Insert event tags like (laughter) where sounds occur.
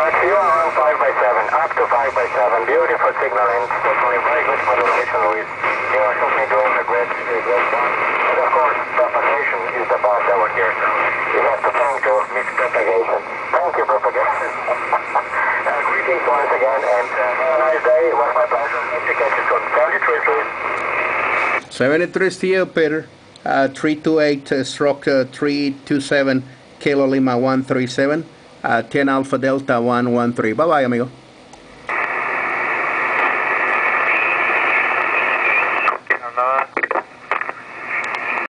You are on 5 by 7, up to 5 by 7. Beautiful signaling, signaling, very good modulation, Luis. You are simply doing a great, great. And of course, propagation is the part over here, so you have to thank to Miss Propagation. Thank you, Propagation. (laughs) uh, greetings once again, and uh, have a nice day. It was my pleasure. Hope to catch you soon. 73, Luis. 73 Steel Peter, uh, 328 uh, stroke uh, 327 Kilo Lima 137, 10 Alpha Delta 113. Bye bye, amigo.